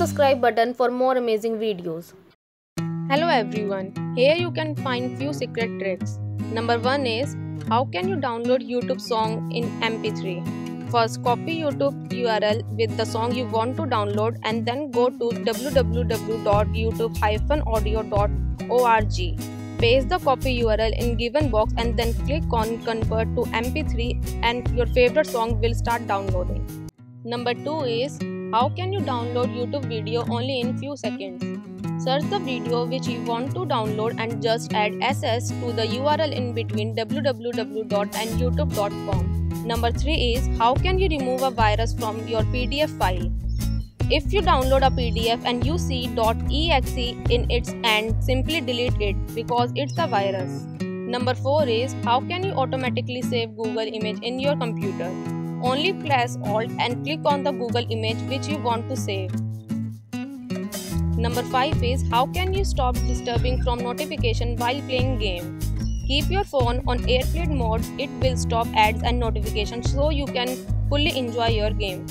subscribe button for more amazing videos. Hello everyone, here you can find few secret tricks. Number 1 is how can you download YouTube song in MP3? First copy YouTube URL with the song you want to download and then go to www.youtube-audio.org. Paste the copy URL in given box and then click on convert to MP3 and your favorite song will start downloading. Number 2 is how can you download YouTube video only in few seconds? Search the video which you want to download and just add SS to the URL in between www.youtube.com. Number 3 is how can you remove a virus from your PDF file? If you download a PDF and you see .exe in its end, simply delete it because it's a virus. Number 4 is how can you automatically save Google image in your computer? Only press Alt and click on the Google image which you want to save. Number 5 is how can you stop disturbing from notification while playing game? Keep your phone on airplane mode, it will stop ads and notifications so you can fully enjoy your game.